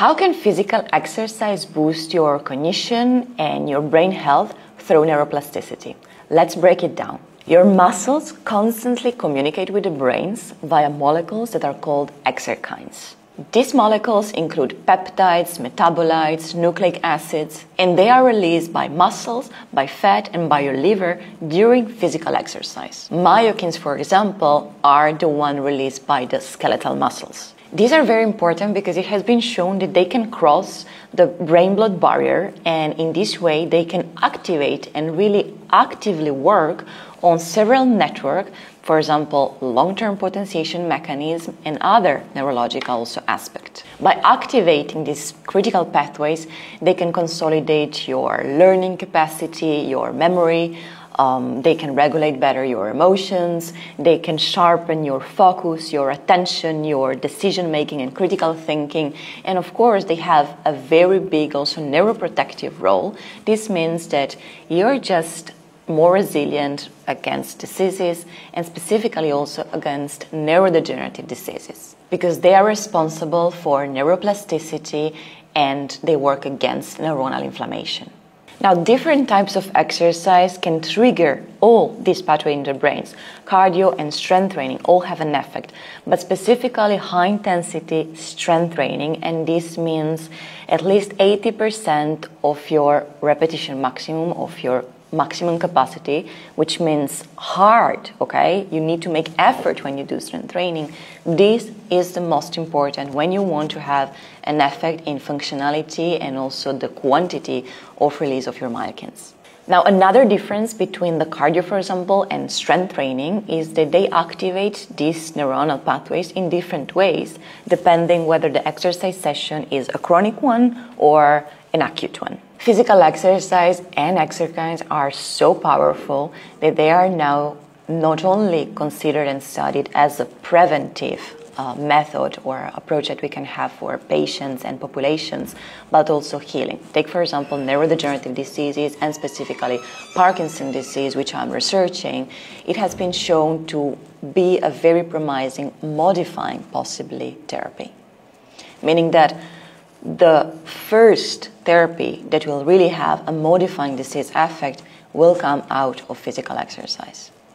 How can physical exercise boost your cognition and your brain health through neuroplasticity? Let's break it down. Your muscles constantly communicate with the brains via molecules that are called exerkines. These molecules include peptides, metabolites, nucleic acids, and they are released by muscles, by fat, and by your liver during physical exercise. Myokines, for example, are the one released by the skeletal muscles. These are very important because it has been shown that they can cross the brain blood barrier, and in this way, they can activate and really actively work on several networks, for example, long term potentiation mechanism and other neurological also aspects. By activating these critical pathways, they can consolidate your learning capacity, your memory um, they can regulate better your emotions. They can sharpen your focus, your attention, your decision making, and critical thinking. And of course, they have a very big also neuroprotective role. This means that you're just more resilient against diseases and specifically also against neurodegenerative diseases because they are responsible for neuroplasticity and they work against neuronal inflammation. Now, different types of exercise can trigger all these pathways in the brains. Cardio and strength training all have an effect, but specifically high intensity strength training, and this means at least 80% of your repetition maximum of your maximum capacity, which means hard, okay? You need to make effort when you do strength training. This is the most important when you want to have an effect in functionality and also the quantity of release of your myokines. Now, another difference between the cardio, for example, and strength training is that they activate these neuronal pathways in different ways, depending whether the exercise session is a chronic one or an acute one. Physical exercise and exercise are so powerful that they are now not only considered and studied as a preventive uh, method or approach that we can have for patients and populations, but also healing. Take, for example, neurodegenerative diseases and specifically Parkinson's disease, which I'm researching. It has been shown to be a very promising modifying, possibly, therapy. Meaning that the first therapy that will really have a modifying disease effect will come out of physical exercise.